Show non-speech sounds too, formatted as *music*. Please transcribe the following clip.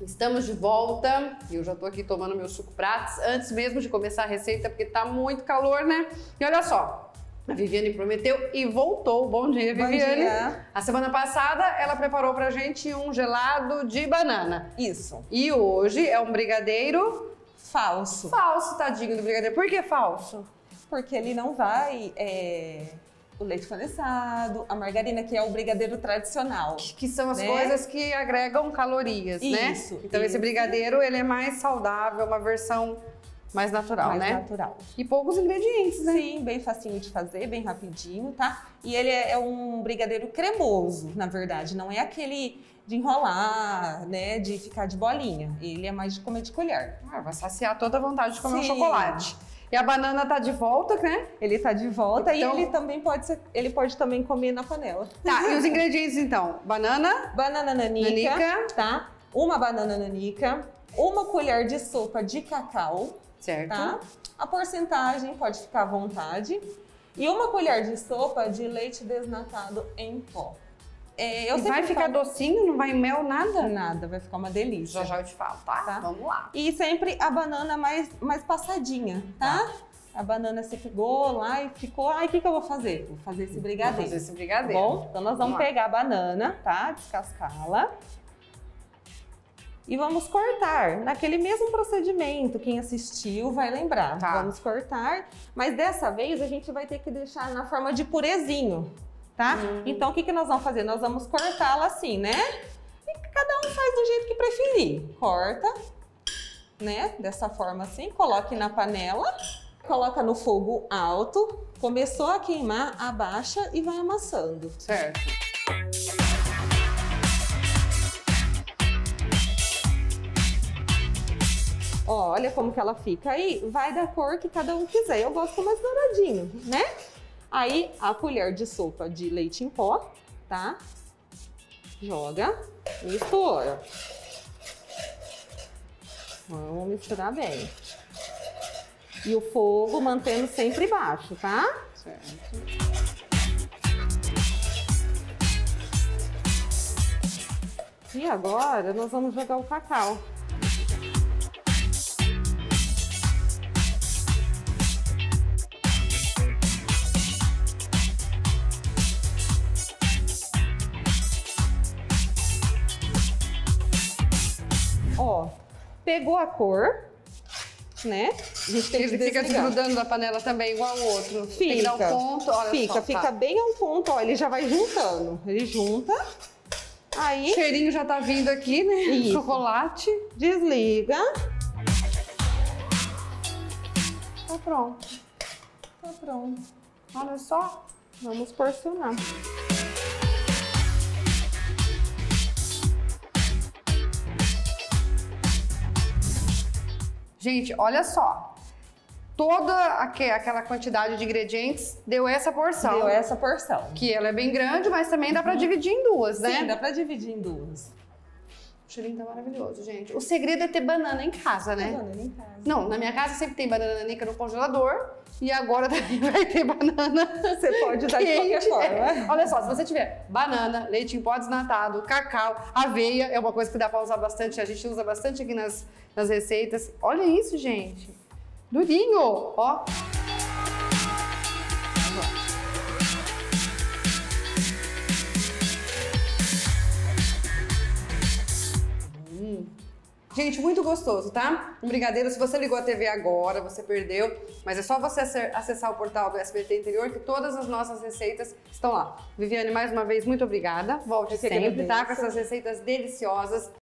Estamos de volta e eu já tô aqui tomando meu suco pratos antes mesmo de começar a receita, porque tá muito calor, né? E olha só, a Viviane prometeu e voltou. Bom dia, Bom Viviane. dia. A semana passada ela preparou pra gente um gelado de banana. Isso. E hoje é um brigadeiro Falso. falso, tadinho do brigadeiro. Por que falso? Porque ele não vai é, o leite condensado, a margarina, que é o brigadeiro tradicional. Que são as Né? coisas que agregam calorias, né? Isso, Então esse isso. brigadeiro, ele é mais saudável, uma versão mais natural, mais né? natural. E poucos ingredientes, né? Sim, bem facinho de fazer, bem rapidinho, tá? E ele é, é um brigadeiro cremoso, na verdade. Não é aquele de enrolar, né? De ficar de bolinha. Ele é mais de comer de colher. Ah, vai saciar toda a vontade de comer um Sim. chocolate. E a banana tá de volta, né? Ele tá de volta Então- e ele também pode ser, ele pode também comer na panela. Tá, e os ingredientes então? Banana, Banana nanica, Nanica. tá? Uma banana nanica, uma colher de sopa de cacau, certo? tá? A porcentagem pode ficar à vontade. E uma colher de sopa de leite desnatado em pó. É, eu e vai ficar falo- docinho, não vai mel, nada? Nada, vai ficar uma delícia. Já já eu te falo, tá? Tá. Vamos lá. E sempre a banana mais, mais passadinha, tá? A banana você pegou lá e ficou. Ai, o que, que eu vou fazer? Vou fazer esse Vou brigadeiro. fazer esse Tá brigadeiro. bom? Então nós vamos Vamos lá. pegar a banana, tá? Descascá-la. E vamos cortar naquele mesmo procedimento. Quem assistiu vai lembrar. Tá. Vamos cortar, mas dessa vez a gente vai ter que deixar na forma de purezinho, tá? Hum. Então o que, que nós vamos fazer? Nós vamos cortá-la assim, né? E cada um faz do jeito que preferir. Corta, né? Dessa forma assim, coloque na panela, coloca no fogo alto. Começou a queimar, abaixa e vai amassando. Certo. Ó, olha como que ela fica aí, vai da cor que cada um quiser. Eu gosto mais douradinho, né? Aí a colher de sopa de leite em pó, tá? Joga, mistura. Vamos misturar bem. E o fogo mantendo sempre baixo, tá? Certo. E agora nós vamos jogar o cacau. Ó, pegou a cor, né? A gente tem que Ele fica desligar. desgrudando da panela também, igual o outro. Fica. um ponto, olha fica, só. fica tá. bem ao ponto, ó. Ele já vai juntando. Ele junta, O aí cheirinho já tá vindo aqui, né? *laughs* Isso. Chocolate. desliga. Tá pronto. Tá pronto. Olha só. Vamos porcionar. Gente, olha só. Toda aque- aquela quantidade de ingredientes deu essa porção. Deu essa porção. Que ela é bem grande, mas também dá pra dividir em duas, né? Sim, dá pra dividir em duas. O cheirinho tá maravilhoso, gente. O segredo é ter banana em casa, né? Banana em casa. Não, na minha casa sempre tem banana nanica no congelador. E agora *laughs* também vai ter banana. Você pode usar de qualquer forma. É. Olha só, se você tiver banana, leite em pó desnatado, cacau, aveia, é uma coisa que dá pra usar bastante. A gente usa bastante aqui nas, nas receitas. Olha isso, gente. Durinho, ó. Gente, muito gostoso, tá? Um brigadeiro, se você ligou a TV agora, você perdeu, mas é só você acessar o portal do SBT Interior que todas as nossas receitas estão lá. Viviane, mais uma vez, muito obrigada. Volte sempre, tá? Com essas receitas deliciosas.